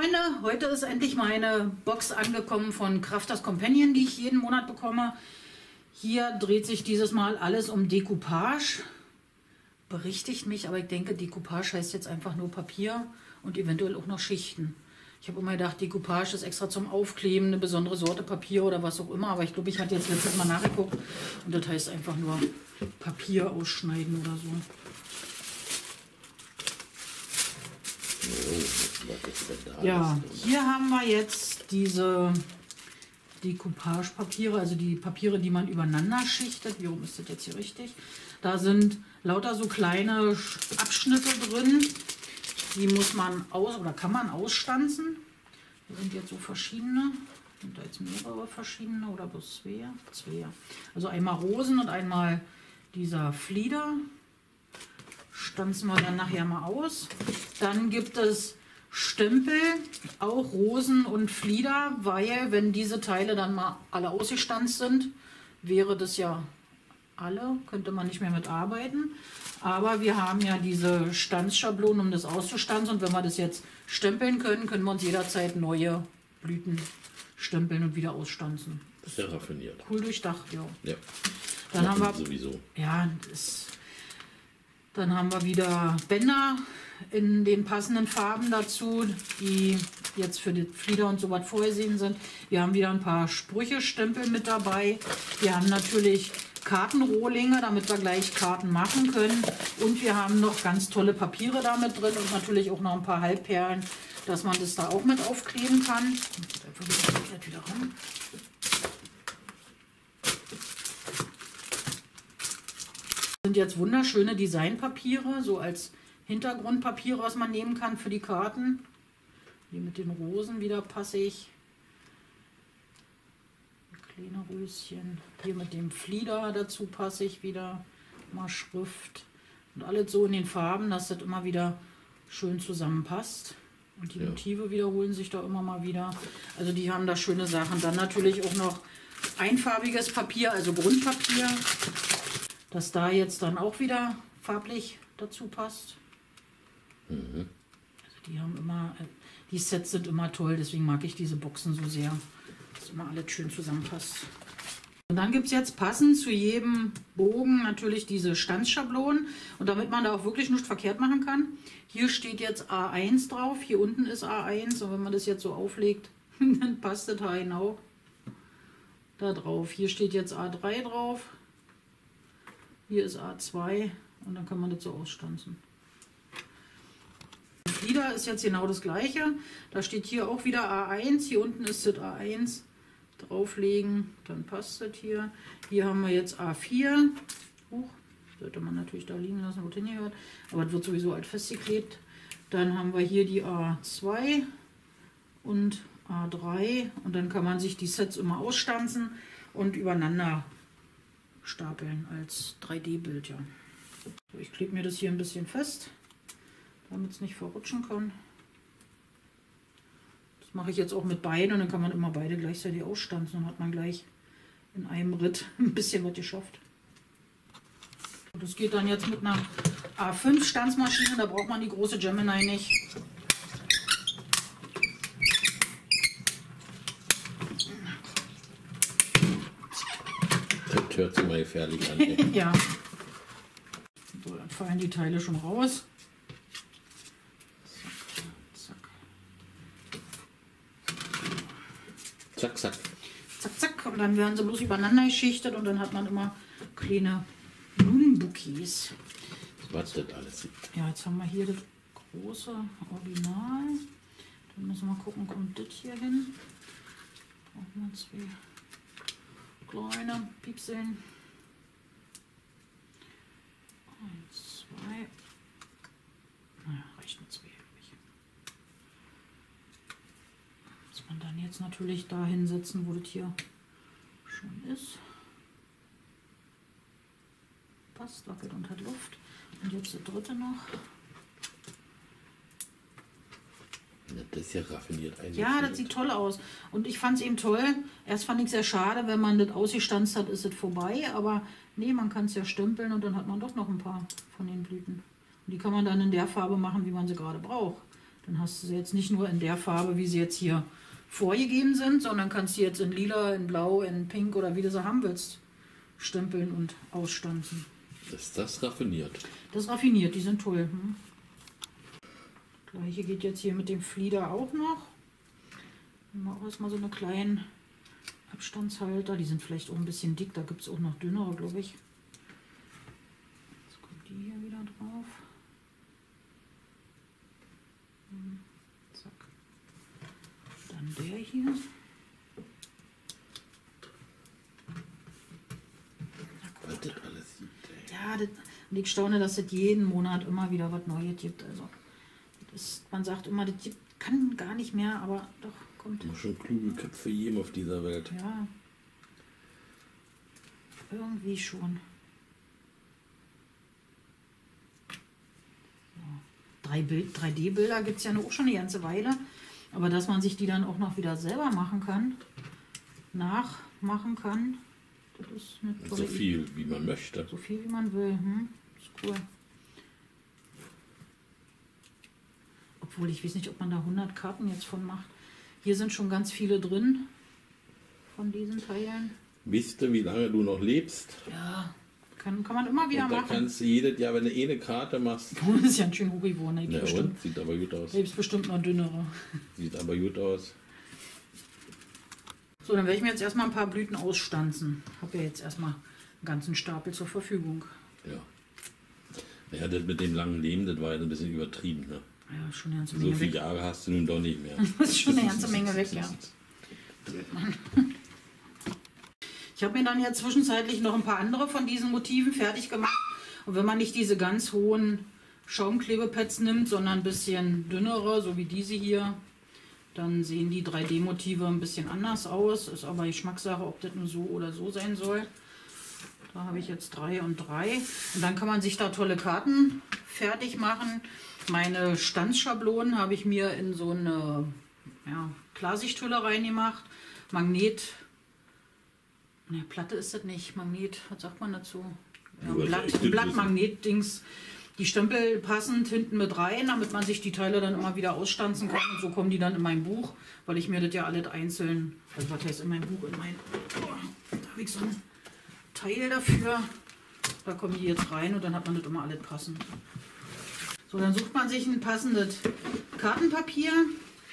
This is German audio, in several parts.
Freunde, heute ist endlich meine Box angekommen von Crafters Companion, die ich jeden Monat bekomme. Hier dreht sich dieses Mal alles um Decoupage. Berichtigt mich, aber ich denke, Decoupage heißt jetzt einfach nur Papier und eventuell auch noch Schichten. Ich habe immer gedacht, Decoupage ist extra zum Aufkleben, eine besondere Sorte Papier oder was auch immer. Aber ich glaube, ich hatte jetzt letztes Mal nachgeguckt und das heißt einfach nur Papier ausschneiden oder so. Ja, hier haben wir jetzt diese Decoupage-Papiere, also die Papiere, die man übereinander schichtet. Wie rum ist das jetzt hier richtig? Da sind lauter so kleine Abschnitte drin. Die muss man aus oder kann man ausstanzen. Hier sind jetzt so verschiedene. Sind da jetzt mehrere verschiedene oder bloß zwei? Zwei. Also einmal Rosen und einmal dieser Flieder. Stanzen wir dann nachher mal aus. Dann gibt es Stempel, auch Rosen und Flieder, weil wenn diese Teile dann mal alle ausgestanzt sind, wäre das ja alle, könnte man nicht mehr mit arbeiten. Aber wir haben ja diese Stanzschablonen, um das auszustanzen. Und wenn wir das jetzt stempeln können, können wir uns jederzeit neue Blüten stempeln und wieder ausstanzen. Sehr raffiniert. Cool durchdacht, ja. Ja. Dann haben wir, sowieso. ja, das, dann haben wir wieder Bänder in den passenden Farben dazu, die jetzt für die Flieder und so was vorgesehen sind. Wir haben wieder ein paar Sprüche-Stempel mit dabei. Wir haben natürlich Kartenrohlinge, damit wir gleich Karten machen können. Und wir haben noch ganz tolle Papiere damit drin und natürlich auch noch ein paar Halbperlen, dass man das da auch mit aufkleben kann. Einfach wieder ran. Sind jetzt wunderschöne Designpapiere, so als Hintergrundpapier, was man nehmen kann für die Karten. Hier mit den Rosen wieder passig. Kleine Röschen. Hier mit dem Flieder dazu passig wieder. Mal Schrift. Und alles so in den Farben, dass das immer wieder schön zusammenpasst. Und die Ja. Motive wiederholen sich da immer mal wieder. Also die haben da schöne Sachen. Dann natürlich auch noch einfarbiges Papier, also Grundpapier. Dass da jetzt dann auch wieder farblich dazu passt. Also die haben immer, äh, die Sets sind immer toll, deswegen mag ich diese Boxen so sehr, dass immer alles schön zusammenpasst. Und dann gibt es jetzt passend zu jedem Bogen natürlich diese Stanzschablonen. Und damit man da auch wirklich nichts verkehrt machen kann, hier steht jetzt A1 drauf, hier unten ist A1. Und wenn man das jetzt so auflegt, dann passt das da genau da drauf. Hier steht jetzt A3 drauf, hier ist A2 und dann kann man das so ausstanzen. Flieder ist jetzt genau das gleiche. Da steht hier auch wieder A1. Hier unten ist das A1. Drauflegen, dann passt das hier. Hier haben wir jetzt A4. Huch, sollte man natürlich da liegen lassen, wo es hingehört. Aber es wird sowieso alt festgeklebt. Dann haben wir hier die A2 und A3. Und dann kann man sich die Sets immer ausstanzen und übereinander stapeln als 3D-Bild. Ja. So, ich klebe mir das hier ein bisschen fest damit es nicht verrutschen kann. Das mache ich jetzt auch mit beiden und dann kann man immer beide gleichzeitig ausstanzen und hat man gleich in einem Ritt ein bisschen was geschafft. Und das geht dann jetzt mit einer A5 Stanzmaschine, da braucht man die große Gemini nicht. Das hört sich mal gefährlich an. ja. So, dann fallen die Teile schon raus. Zack, zack. zack, zack. zack, zack. Und dann werden sie bloß übereinander geschichtet und dann hat man immer kleine Blumenbouquets. Was das alles. Ja, jetzt haben wir hier das große Original. Dann müssen wir gucken, kommt das hier hin. Brauchen wir zwei kleine Piepseln. Eins, zwei. Naja, reicht mit zwei, glaube ich. Man dann jetzt natürlich da hinsetzen, wo das hier schon ist. Passt, wackelt und hat Luft. Und jetzt der dritte noch. Ja, Das ist ja raffiniert eigentlich. Ja, das sieht toll aus. Und ich fand es eben toll. Erst fand ich es sehr schade, wenn man das ausgestanzt hat, ist es vorbei. Aber nee, man kann es ja stempeln und dann hat man doch noch ein paar von den Blüten. Und die kann man dann in der Farbe machen, wie man sie gerade braucht. Dann hast du sie jetzt nicht nur in der Farbe, wie sie jetzt hier vorgegeben sind, sondern kannst sie jetzt in lila, in blau, in pink oder wie du sie haben willst, stempeln und ausstanzen. Ist das raffiniert? Das ist raffiniert, die sind toll. Hm? Gleiche geht jetzt hier mit dem Flieder auch noch. Haben wir auch erstmal so eine kleinen Abstandshalter. Die sind vielleicht auch ein bisschen dick, da gibt es auch noch dünnere, glaube ich. Jetzt kommt die hier wieder drauf. Hm, Zack. Dann der hier. Was das alles gibt, ey. Ja, das, und ich staune, dass es jeden Monat immer wieder was Neues gibt. Also, das, man sagt immer, das gibt, kann gar nicht mehr, aber doch, kommt. Muss schon kluge Köpfe geben auf dieser Welt. Ja. Irgendwie schon. So. 3D-Bilder gibt es ja auch schon eine ganze Weile. Aber dass man sich die dann auch noch wieder selber machen kann, nachmachen kann, das ist eine So tolle Idee. viel, wie man möchte. So viel wie man will. Hm? Ist cool. Obwohl ich weiß nicht, ob man da 100 Karten jetzt von macht. Hier sind schon ganz viele drin von diesen Teilen. Wisst ihr, wie lange du noch lebst? Ja, kann, kann man immer wieder Und da machen. kannst du jedes Jahr, wenn du eh eine Karte machst. Das ist ja ein schön Horibo. Ne? Gibt bestimmt, und? Sieht aber gut aus. gibt's bestimmt noch dünnere. Sieht aber gut aus. So, dann werde ich mir jetzt erstmal ein paar Blüten ausstanzen. Habe ja jetzt erstmal einen ganzen Stapel zur Verfügung. Ja. Ja, das mit dem langen Leben, das war jetzt ein bisschen übertrieben. Ne? Ja, schon eine ganze So Menge viele weg. Jahre hast du nun doch nicht mehr. Das ist schon eine ganze Menge weg, ja. Ich habe mir dann ja zwischenzeitlich noch ein paar andere von diesen Motiven fertig gemacht. Und wenn man nicht diese ganz hohen Schaumklebepads nimmt, sondern ein bisschen dünnere, so wie diese hier, dann sehen die 3D-Motive ein bisschen anders aus. Ist aber Geschmackssache, ob das nur so oder so sein soll. Da habe ich jetzt drei und drei. Und dann kann man sich da tolle Karten fertig machen. Meine Stanzschablonen habe ich mir in so eine ja, Klarsichthülle reingemacht. Magnet. Ne, Platte ist das nicht. Magnet, was sagt man dazu? Ja, Blatt, Blattmagnet-Dings. Die Stempel passend hinten mit rein, damit man sich die Teile dann immer wieder ausstanzen kann. Und so kommen die dann in mein Buch, weil ich mir das ja alles einzeln, also was heißt in mein Buch, in mein, oh, da habe ich so ein Teil dafür. Da kommen die jetzt rein und dann hat man das immer alles passend. So, dann sucht man sich ein passendes Kartenpapier,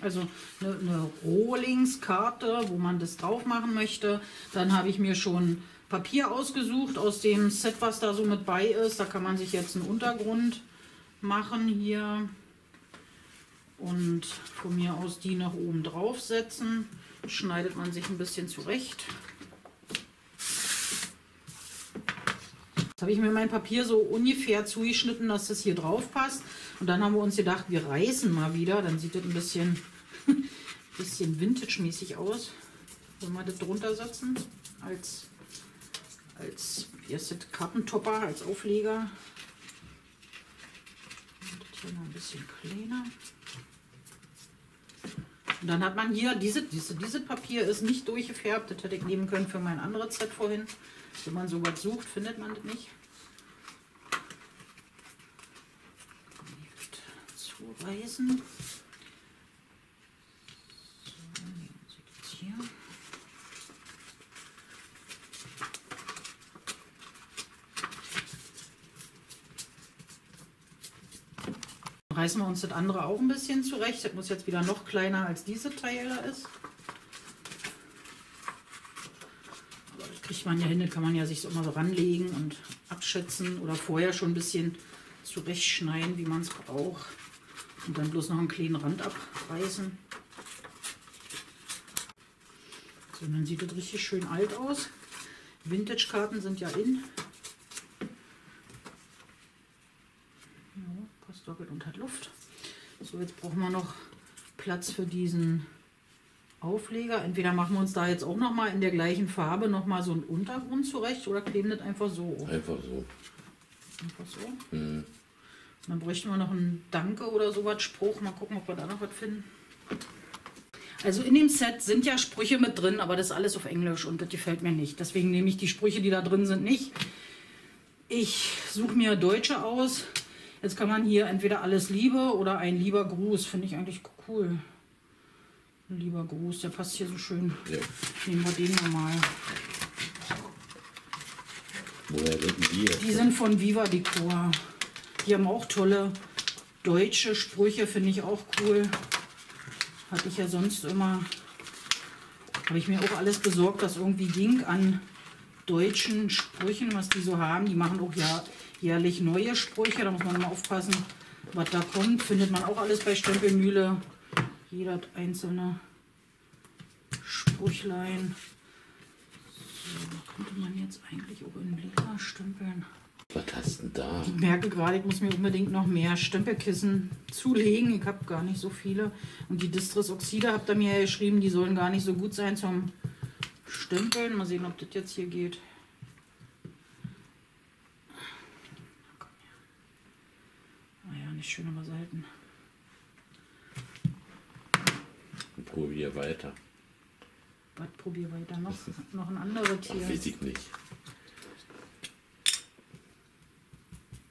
also eine, eine Rohlingskarte, wo man das drauf machen möchte. Dann habe ich mir schon Papier ausgesucht aus dem Set, was da so mit bei ist. Da kann man sich jetzt einen Untergrund machen hier und von mir aus die nach oben drauf setzen. Schneidet man sich ein bisschen zurecht. Jetzt habe ich mir mein Papier so ungefähr zugeschnitten, dass das hier drauf passt. Und dann haben wir uns gedacht, wir reißen mal wieder. Dann sieht das ein bisschen, bisschen Vintage-mäßig aus. Wenn wir das drunter setzen als, als das, Kartentopper, als Aufleger. Und das hier noch ein bisschen kleiner. Und dann hat man hier, diese, diese, dieses Papier ist nicht durchgefärbt. Das hätte ich nehmen können für mein anderes Set vorhin. Wenn man sowas sucht, findet man das nicht. Hier. Reißen wir uns das andere auch ein bisschen zurecht. Das muss jetzt wieder noch kleiner als diese Teil da ist. Aber das kriegt man ja hin, das kann man ja sich so immer so ranlegen und abschätzen oder vorher schon ein bisschen zurechtschneiden, wie man es braucht. Und dann bloß noch einen kleinen Rand abreißen. So, dann sieht das richtig schön alt aus. Vintage-Karten sind ja in. Ja, passt doppelt und hat Luft. So, jetzt brauchen wir noch Platz für diesen Aufleger. Entweder machen wir uns da jetzt auch noch mal in der gleichen Farbe noch mal so einen Untergrund zurecht oder kleben das einfach so. Einfach so. Einfach so. Hm. Dann bräuchten wir noch einen Danke oder sowas, Spruch. Mal gucken, ob wir da noch was finden. Also in dem Set sind ja Sprüche mit drin, aber das ist alles auf Englisch und das gefällt mir nicht. Deswegen nehme ich die Sprüche, die da drin sind, nicht. Ich suche mir Deutsche aus. Jetzt kann man hier entweder alles Liebe oder ein lieber Gruß. Finde ich eigentlich cool. Lieber Gruß, der passt hier so schön. Ja. Nehmen wir den nochmal. Woher sind die jetzt? Die sind von Viva Decor. Die haben auch tolle deutsche Sprüche, finde ich auch cool. Hatte ich ja sonst immer. Habe ich mir auch alles besorgt, was irgendwie ging an deutschen Sprüchen, was die so haben. Die machen auch ja jährlich neue Sprüche. Da muss man immer aufpassen, was da kommt. Findet man auch alles bei Stempelmühle. Jeder einzelne Sprüchlein. So, könnte man jetzt eigentlich auch in lila stempeln. Was hast du denn da? Ich merke gerade, ich muss mir unbedingt noch mehr Stempelkissen zulegen. Ich habe gar nicht so viele. Und die Distris Oxide habt ihr mir ja geschrieben, die sollen gar nicht so gut sein zum Stempeln. Mal sehen, ob das jetzt hier geht. Naja, Ah nicht schön, aber selten. Probier weiter. Was probier weiter noch? Noch ein anderes Ach, hier. weiß ich nicht.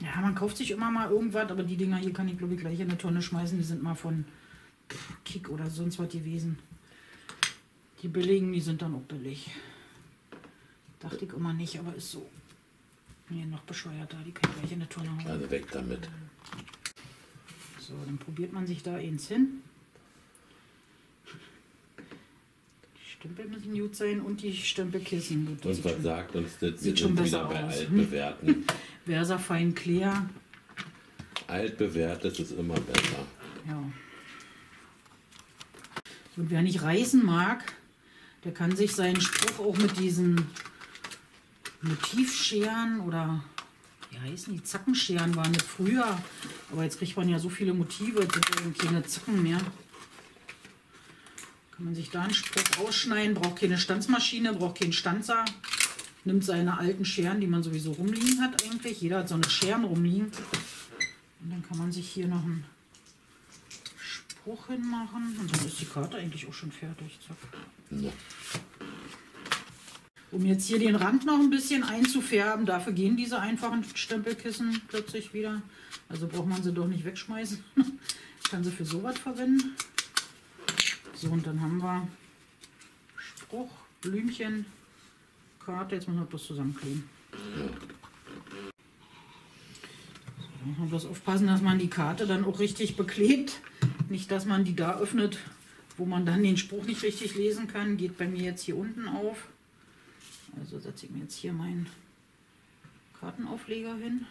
Ja, man kauft sich immer mal irgendwas, aber die Dinger hier kann ich glaube ich gleich in eine Tonne schmeißen. Die sind mal von Kick oder sonst was gewesen. Die billigen, die sind dann auch billig. Dachte ich immer nicht, aber ist so. Nee, noch bescheuerter, die kann ich gleich in eine Tonne hauen. Also weg damit. So, dann probiert man sich da eins hin. Die Stempel müssen gut sein und die Stempelkissen. Gut, Und was sagt uns das? Wir sind wieder bei aus. Versa Fein Clear. Altbewährtes ist immer besser. Ja. Und wer nicht reißen mag, der kann sich seinen Spruch auch mit diesen Motivscheren oder wie heißen die? Zackenscheren waren das früher. Aber jetzt kriegt man ja so viele Motive, das sind ja keine Zacken mehr. Kann man sich da einen Spruch ausschneiden, braucht keine Stanzmaschine, braucht keinen Stanzer. Nimmt seine alten Scheren, die man sowieso rumliegen hat eigentlich. Jeder hat so eine Scheren rumliegen. Und dann kann man sich hier noch einen Spruch hinmachen. Und dann ist die Karte eigentlich auch schon fertig. Zack. Ja. Um jetzt hier den Rand noch ein bisschen einzufärben, dafür gehen diese einfachen Stempelkissen plötzlich wieder. Also braucht man sie doch nicht wegschmeißen. Kann sie für sowas verwenden. So, und dann haben wir Spruch, Blümchen, Karte. Jetzt müssen wir bloß zusammenkleben. So, muss man bloß aufpassen, dass man die Karte dann auch richtig beklebt. Nicht, dass man die da öffnet, wo man dann den Spruch nicht richtig lesen kann. Geht bei mir jetzt hier unten auf. Also setze ich mir jetzt hier meinen Kartenaufleger hin.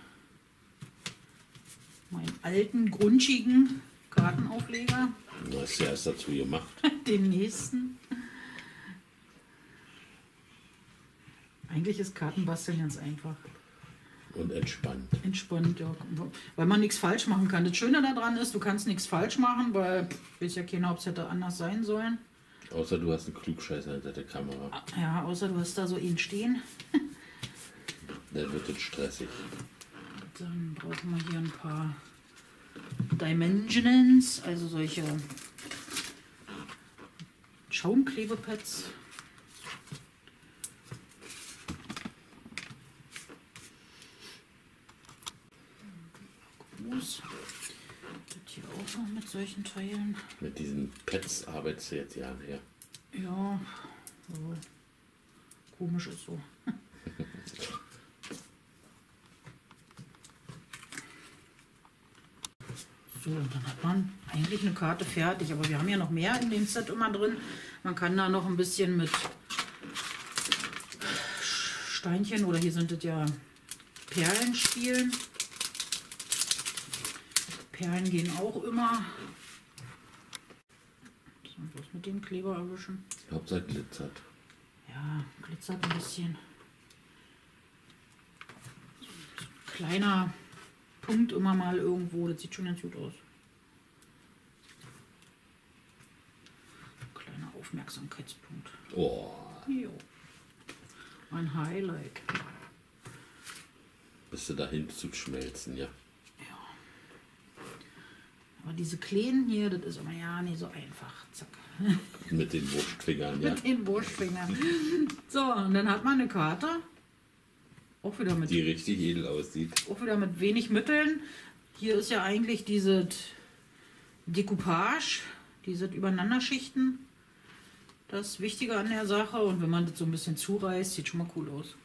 Meinen alten, grunchigen Kartenaufleger. Du hast ja erst dazu gemacht. Den nächsten. Eigentlich ist Kartenbasteln ganz einfach. Und entspannt. Entspannt, ja. Weil man nichts falsch machen kann. Das Schöne daran ist, du kannst nichts falsch machen, weil pff, weiß ja keiner, ob es hätte anders sein sollen. Außer du hast einen Klugscheißer hinter der Kamera. Ja, außer du hast da so ihn stehen. Dann wird es stressig. Dann brauchen wir hier ein paar Dimensions, also solche Schaumklebepads. Gruß. Das hier auch noch mit solchen Teilen. Mit diesen Pets arbeitest du jetzt Jahre her. Ja, so. komisch ist so. So, und dann hat man eigentlich eine Karte fertig. Aber wir haben ja noch mehr in dem Set immer drin. Man kann da noch ein bisschen mit Steinchen oder hier sind das ja Perlen spielen. Perlen gehen auch immer. Bloß mit dem Kleber erwischen. Hauptsache glitzert. Ja, glitzert ein bisschen. So ein kleiner Punkt immer mal irgendwo. Das sieht schon ganz gut aus. Kleiner Aufmerksamkeitspunkt. Oh, Jo. Ein Highlight. bist du dahin zu schmelzen, ja. Aber diese Kleinen hier, das ist immer ja nicht so einfach. Zack. Mit den Wurstfingern, ja. Mit den Wurstfingern. So, und dann hat man eine Karte. Auch wieder mit Die richtig edel aussieht. auch wieder mit wenig Mitteln. Hier ist ja eigentlich dieses Decoupage, diese Übereinanderschichten, das Wichtige an der Sache. Und wenn man das so ein bisschen zureißt, sieht schon mal cool aus.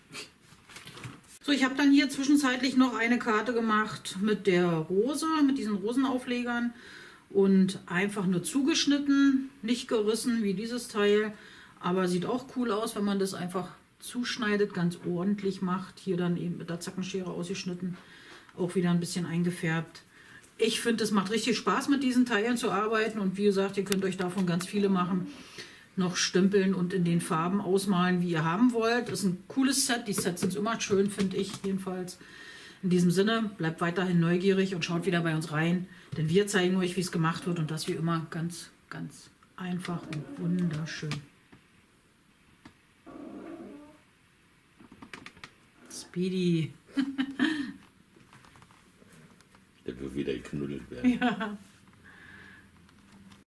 So, ich habe dann hier zwischenzeitlich noch eine Karte gemacht mit der Rose, mit diesen Rosenauflegern und einfach nur zugeschnitten, nicht gerissen wie dieses Teil, aber sieht auch cool aus, wenn man das einfach zuschneidet, ganz ordentlich macht. Hier dann eben mit der Zackenschere ausgeschnitten, auch wieder ein bisschen eingefärbt. Ich finde, es macht richtig Spaß, mit diesen Teilen zu arbeiten und wie gesagt, ihr könnt euch davon ganz viele machen noch stempeln und in den Farben ausmalen, wie ihr haben wollt. Ist ein cooles Set. Die Sets sind immer schön, finde ich jedenfalls. In diesem Sinne, bleibt weiterhin neugierig und schaut wieder bei uns rein, denn wir zeigen euch, wie es gemacht wird und das wie immer ganz, ganz einfach und wunderschön. Speedy. Der wird wieder geknuddelt werden. Ja.